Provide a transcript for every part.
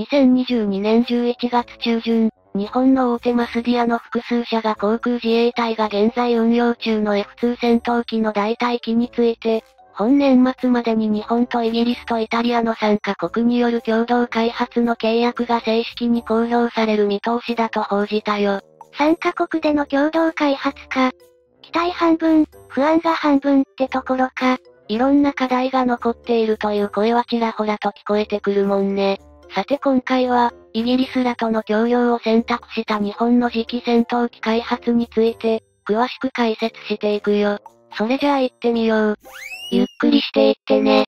2022年11月中旬、日本の大手マスディアの複数社が航空自衛隊が現在運用中の F2 戦闘機の代替機について、本年末までに日本とイギリスとイタリアの3カ国による共同開発の契約が正式に公表される見通しだと報じたよ。3カ国での共同開発か。期待半分、不安が半分ってところか。いろんな課題が残っているという声はちらほらと聞こえてくるもんね。さて今回は、イギリスらとの協業を選択した日本の次期戦闘機開発について、詳しく解説していくよ。それじゃあ行ってみよう。ゆっくりしていってね。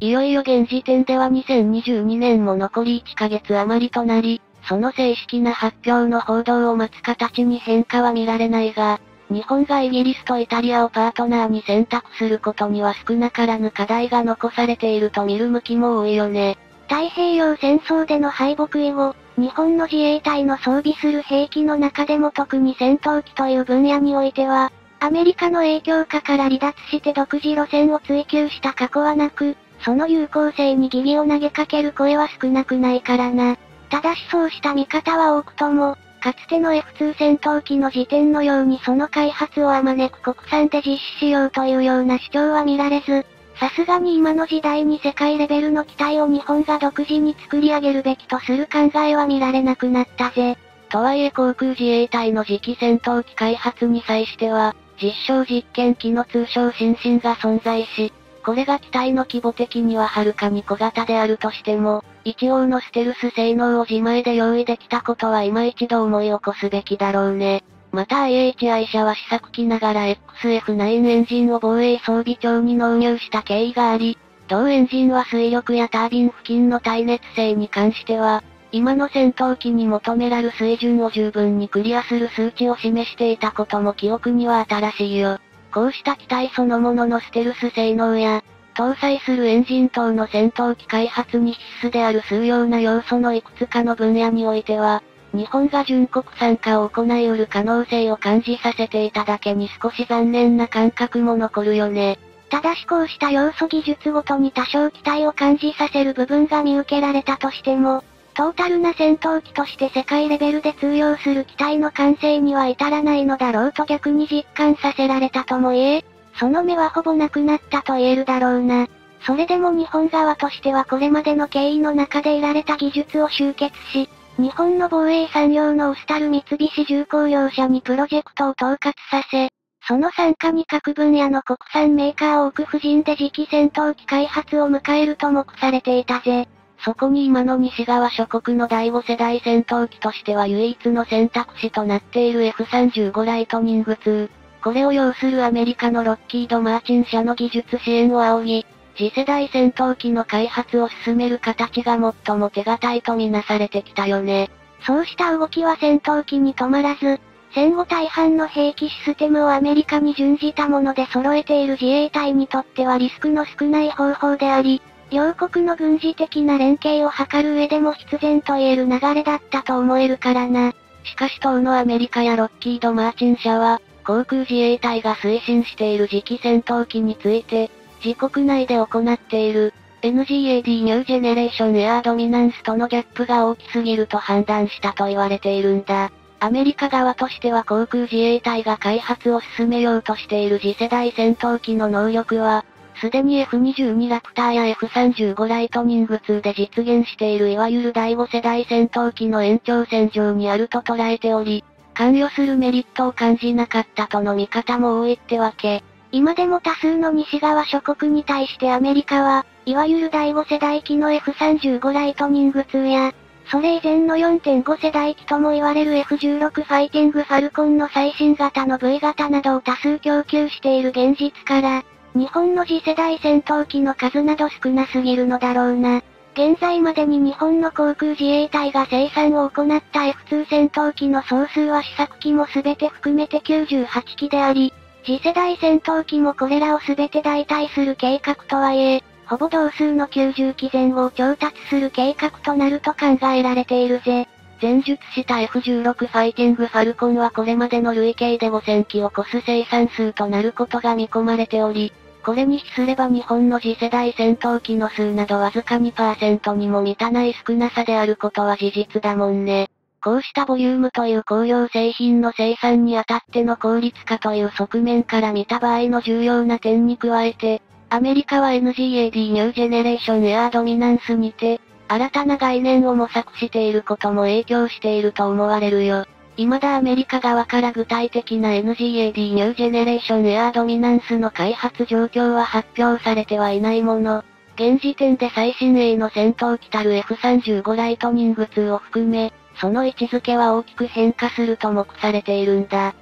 いよいよ現時点では2022年も残り1ヶ月余りとなり、その正式な発表の報道を待つ形に変化は見られないが、日本がイギリスとイタリアをパートナーに選択することには少なからぬ課題が残されていると見る向きも多いよね。太平洋戦争での敗北以後、日本の自衛隊の装備する兵器の中でも特に戦闘機という分野においては、アメリカの影響下から離脱して独自路線を追求した過去はなく、その有効性に疑義を投げかける声は少なくないからな。ただしそうした見方は多くとも、かつての F2 戦闘機の時点のようにその開発をあまねく国産で実施しようというような主張は見られず、さすがに今の時代に世界レベルの機体を日本が独自に作り上げるべきとする考えは見られなくなったぜ。とはいえ航空自衛隊の次期戦闘機開発に際しては、実証実験機の通称新進が存在し、これが機体の規模的にははるかに小型であるとしても、一応のステルス性能を自前で用意できたことは今一度思い起こすべきだろうね。また IHI 社は試作機ながら XF9 エンジンを防衛装備庁に納入した経緯があり、同エンジンは水力やタービン付近の耐熱性に関しては、今の戦闘機に求められる水準を十分にクリアする数値を示していたことも記憶には新しいよ。こうした機体そのもののステルス性能や、搭載するエンジン等の戦闘機開発に必須である数要な要素のいくつかの分野においては、日本が純国産化を行い得る可能性を感じさせていただけに少し残念な感覚も残るよね。ただしこうした要素技術ごとに多少期待を感じさせる部分が見受けられたとしても、トータルな戦闘機として世界レベルで通用する機体の完成には至らないのだろうと逆に実感させられたとも言え、その目はほぼなくなったと言えるだろうな。それでも日本側としてはこれまでの経緯の中で得られた技術を集結し、日本の防衛産業のウスタル三菱重工業者にプロジェクトを統括させ、その参加に各分野の国産メーカーを置く布陣で次期戦闘機開発を迎えると目されていたぜ。そこに今の西側諸国の第5世代戦闘機としては唯一の選択肢となっている F35 ライトニング2。これを要するアメリカのロッキード・マーチン社の技術支援を仰ぎ、次世代戦闘機の開発を進める形が最も手堅いとみなされてきたよね。そうした動きは戦闘機に止まらず、戦後大半の兵器システムをアメリカに準じたもので揃えている自衛隊にとってはリスクの少ない方法であり、両国の軍事的な連携を図る上でも必然と言える流れだったと思えるからな。しかし当のアメリカやロッキード・マーチン社は、航空自衛隊が推進している次期戦闘機について、自国内で行っている、NGAD ニュージェネレーションエアードミナンスとのギャップが大きすぎると判断したと言われているんだ。アメリカ側としては航空自衛隊が開発を進めようとしている次世代戦闘機の能力は、すでに F22 ラプターや F35 ライトニング2で実現しているいわゆる第5世代戦闘機の延長線上にあると捉えており、関与するメリットを感じなかったとの見方も多いってわけ。今でも多数の西側諸国に対してアメリカは、いわゆる第5世代機の F35 ライトニング2や、それ以前の4.5世代機とも言われる F16 ファイティングファルコンの最新型の V 型などを多数供給している現実から、日本の次世代戦闘機の数など少なすぎるのだろうな。現在までに日本の航空自衛隊が生産を行った F2 戦闘機の総数は試作機も全て含めて98機であり、次世代戦闘機もこれらを全て代替する計画とはいえ、ほぼ同数の90機前後を調達する計画となると考えられているぜ。前述した F16 ファイティングファルコンはこれまでの累計で5000機を超す生産数となることが見込まれており、これに比すれば日本の次世代戦闘機の数などわずか2%にも満たない少なさであることは事実だもんね。こうしたボリュームという工業製品の生産にあたっての効率化という側面から見た場合の重要な点に加えて、アメリカは NGAD ニュージェネレーションエアドミナンスにて、新たな概念を模索していることも影響していると思われるよ。未だアメリカ側から具体的な NGAD ニュージェネレーションエアドミナンスの開発状況は発表されてはいないもの。現時点で最新鋭の戦闘機たる F35 ライトニング2を含め、その位置づけは大きく変化すると目されているんだ。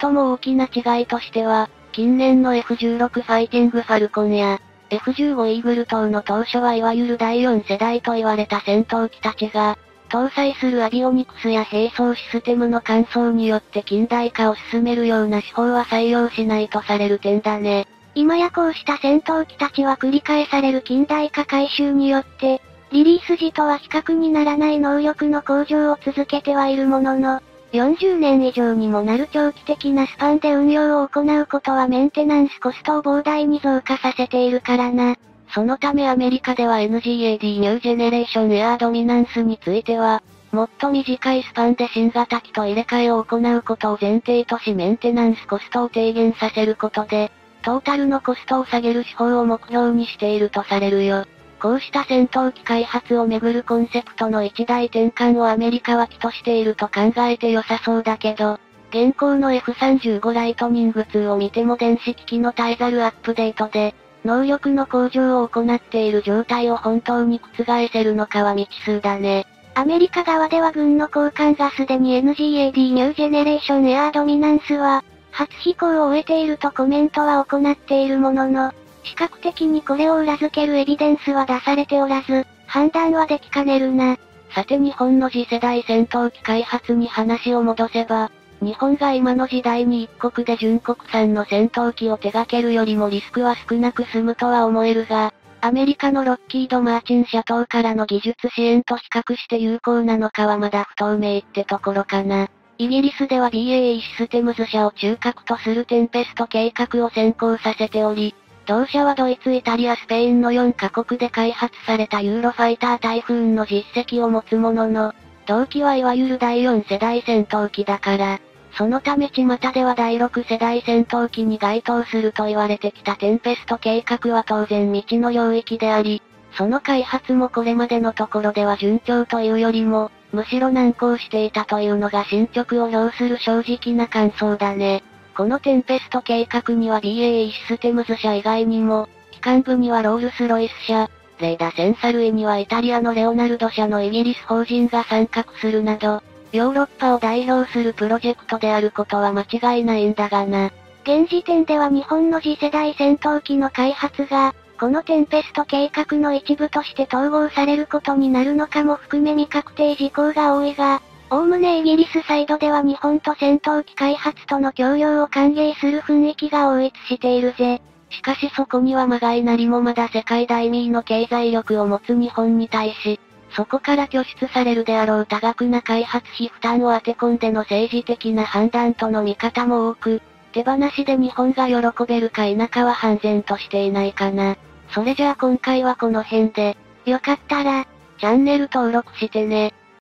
最も大きな違いとしては、近年の F16 ファイティングファルコンや、F15 イーグル等の当初はいわゆる第4世代と言われた戦闘機たちが、搭載するアビオニクスや並走システムの乾燥によって近代化を進めるような手法は採用しないとされる点だね。今やこうした戦闘機たちは繰り返される近代化改修によって、リリース時とは比較にならない能力の向上を続けてはいるものの、40年以上にもなる長期的なスパンで運用を行うことはメンテナンスコストを膨大に増加させているからな。そのためアメリカでは NGAD ニュージェネレーションエアードミナンスについては、もっと短いスパンで新型機と入れ替えを行うことを前提としメンテナンスコストを低減させることで、トータルのコストを下げる手法を目標にしているとされるよ。こうした戦闘機開発をめぐるコンセプトの一大転換をアメリカは起としていると考えて良さそうだけど、現行の F35 ライトニング2を見ても電子機器の絶えざるアップデートで、能力の向上を行っている状態を本当に覆せるのかは未知数だね。アメリカ側では軍の交換がすでに NGAD ニュージェネレーションエアードミナンスは、初飛行を終えているとコメントは行っているものの、視覚的にこれを裏付けるエビデンスは出されておらず、判断はできかねるな。さて日本の次世代戦闘機開発に話を戻せば、日本が今の時代に一国で純国産の戦闘機を手掛けるよりもリスクは少なく済むとは思えるが、アメリカのロッキード・マーチン社等からの技術支援と比較して有効なのかはまだ不透明ってところかな。イギリスでは BAE システムズ社を中核とするテンペスト計画を先行させており、同社はドイツ、イタリア、スペインの4カ国で開発されたユーロファイター台風の実績を持つものの、同機はいわゆる第4世代戦闘機だから、そのため巷では第6世代戦闘機に該当すると言われてきたテンペスト計画は当然未知の領域であり、その開発もこれまでのところでは順調というよりも、むしろ難航していたというのが進捗を表する正直な感想だね。このテンペスト計画には BAE システムズ社以外にも、機関部にはロールスロイス社、レーダセンサ類にはイタリアのレオナルド社のイギリス法人が参画するなど、ヨーロッパを代表するプロジェクトであることは間違いないんだがな。現時点では日本の次世代戦闘機の開発が、このテンペスト計画の一部として統合されることになるのかも含め未確定事項が多いが、おおむねイギリスサイドでは日本と戦闘機開発との協業を歓迎する雰囲気が統一しているぜ。しかしそこにはまがいなりもまだ世界第2位の経済力を持つ日本に対し、そこから拠出されるであろう多額な開発費負担を当て込んでの政治的な判断との見方も多く、手放しで日本が喜べるか否かは判然としていないかな。それじゃあ今回はこの辺で、よかったら、チャンネル登録してね。